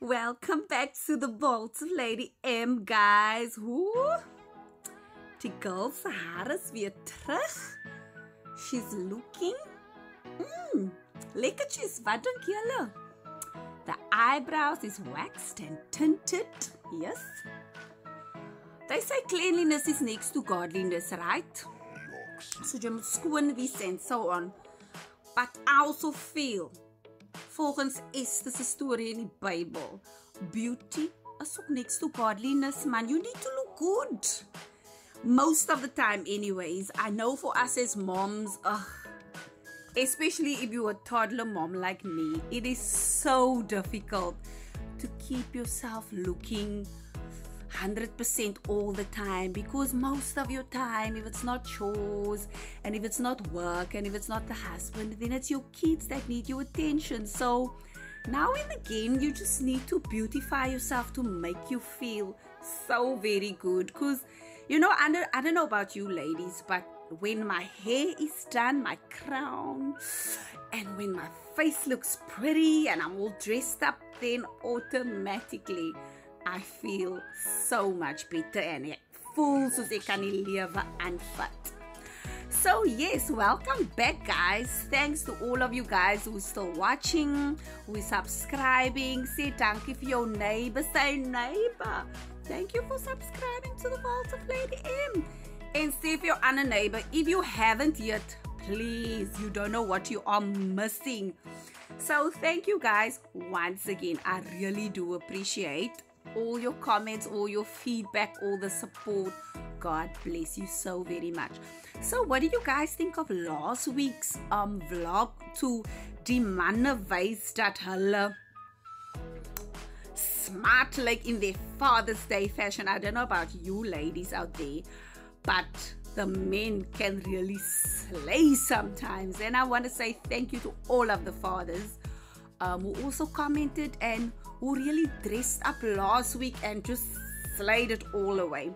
Welcome back to the Vault of Lady M, guys. Woe! Die girl se haar is weer terug. She's looking. Mm, lekkertjies, wat dink julle? The eyebrows is waxed and tinted. Yes. They say cleanliness is next to godliness, right? So jy moet skoon wees en so on. But I also feel volgens Esther se storie in die Bybel, beauty is ook next to godliness, man. You need to look good. Most of the time anyways. I know for us as moms, ugh, especially if you're a toddler mom like me, it is so difficult to keep yourself looking 100% all the time because most of your time, if it's not chores and if it's not work and if it's not the husband, then it's your kids that need your attention. So now and again, you just need to beautify yourself to make you feel so very good. Because, you know, I don't, I don't know about you ladies, but when my hair is done, my crown, and when my face looks pretty and I'm all dressed up, then automatically I feel so much better and voel soos ek kan die lewe aanvat. So yes, welcome back guys. Thanks to all of you guys who are still watching, who is subscribing. Say thank you for your neighbor. Say neighbor. Thank you for subscribing to the Vault of Lady M. And if you're on a neighbor. If you haven't yet, please, you don't know what you are missing. So thank you guys once again. I really do appreciate all your comments, all your feedback, all the support. God bless you so very much. So, what did you guys think of last week's um vlog to wys dat hulle smart like in their Father's Day fashion? I don't know about you ladies out there, but the men can really slay sometimes. And I want to say thank you to all of the fathers um, who also commented and who really dressed up last week and just slayed it all away.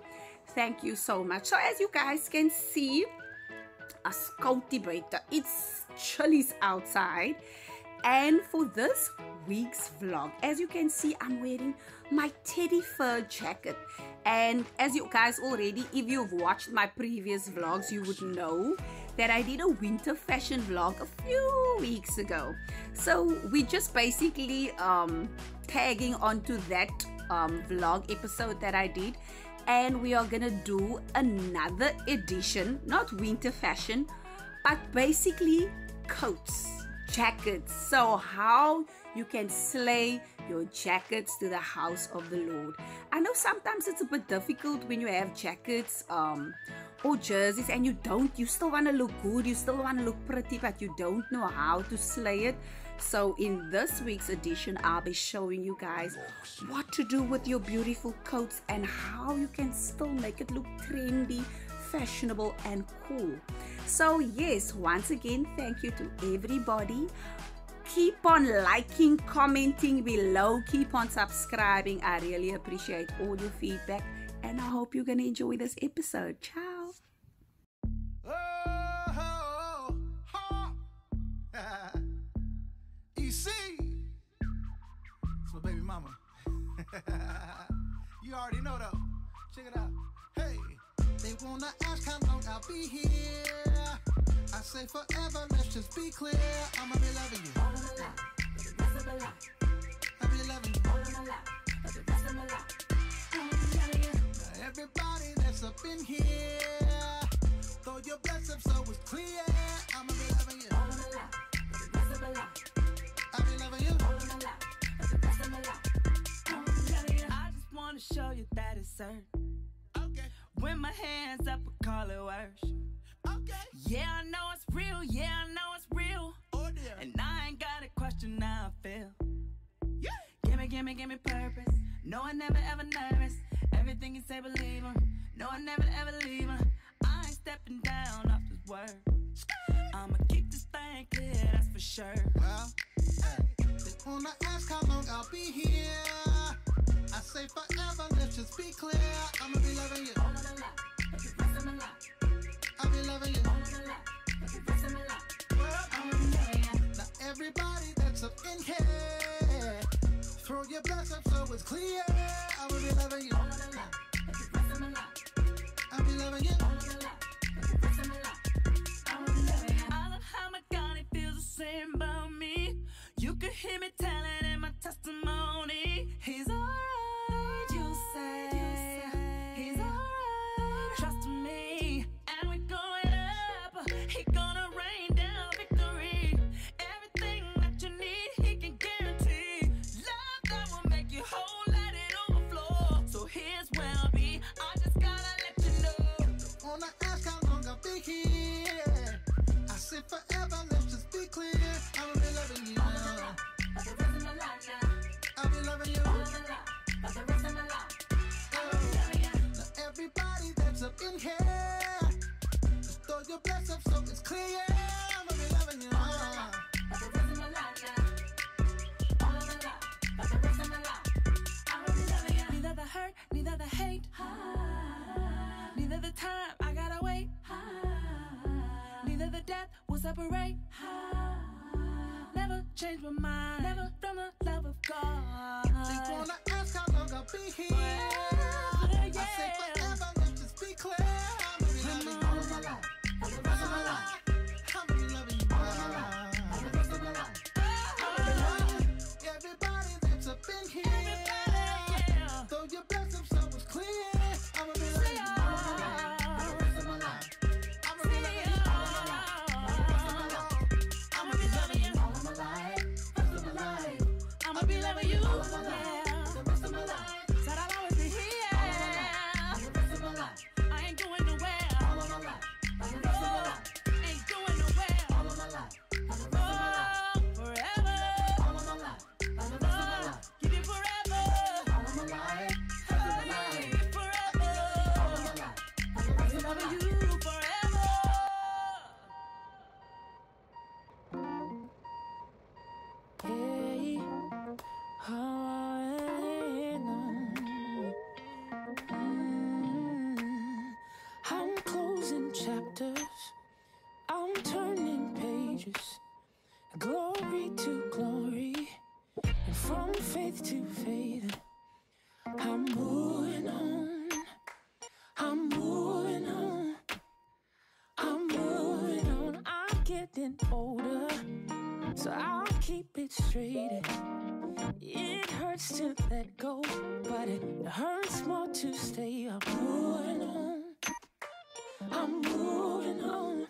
Thank you so much. So as you guys can see, a cultivator. It's chillies outside. And for this week's vlog, as you can see, I'm wearing my teddy fur jacket. And as you guys already, if you've watched my previous vlogs, you would know that I did a winter fashion vlog a few weeks ago. So we just basically um, tagging onto that um, vlog episode that I did. And we are gonna do another edition, not winter fashion, but basically coats, jackets. So, how you can slay your jackets to the house of the Lord. I know sometimes it's a bit difficult when you have jackets um, or jerseys and you don't, you still want to look good, you still want to look pretty, but you don't know how to slay it. So, in this week's edition, I'll be showing you guys what to do with your beautiful coats and how you can still make it look trendy, fashionable, and cool. So, yes, once again, thank you to everybody. Keep on liking, commenting below, keep on subscribing. I really appreciate all your feedback, and I hope you're going to enjoy this episode. Ciao. Oh, you already know though. Check it out. Hey, they wanna ask how long I'll be here. I say forever, let's just be clear. I'ma be loving you. all of my life, for the rest of my life, I'll be loving you. all of my life, for the rest of my life. Yeah, yeah. Now everybody that's up in here, throw your bless up so it's clear. I'ma be loving you. All of my life, for the rest of my life, I'll be loving you. all of my life, for the rest of my life. Yeah, yeah. I just wanna show you that it's certain. Okay, When my hands up, I call it worship. okay. Yeah, I know Gimme, gimme, purpose. No, I never ever nervous. Everything you say, believe 'em. No, I never ever leave 'em. I ain't stepping down off this word. I'ma keep this thing clear, that's for sure. Well, hey, they wanna ask how long I'll be here. I say forever, let's just be clear. I'ma be loving you. All of my life, for the rest my I'll be loving you. all of my life, for the rest of my life. Well, Oh, yeah, yeah. now everybody that's up in here, throw your bless up so it's clear. I will be loving you. All of the love. I'll be loving you. All of the love, the rest of my life. I will be loving you. Neither the hurt, neither the hate, neither the time I gotta wait, neither the death will separate. Never change my mind, never from the love of God. They wanna ask how long I'll be here. I say Loving you. Yeah. the rest of my life. Said I'll always be here. For the rest of my life. I ain't going nowhere. All of my life. For the rest of my life. Ain't going nowhere. All of my life. For the rest of my life. Oh, forever. All of my life. For the rest of my life. Give forever. All of my life. Of my life. Forever. All life. you forever. Hey, Mm, I'm closing chapters. I'm turning pages. Glory to glory. From faith to faith. I'm moving on. I'm moving on. I'm moving on. I'm getting older. So I'll keep it straight. It hurts to let go, but it hurts more to stay. I'm moving on. I'm moving on.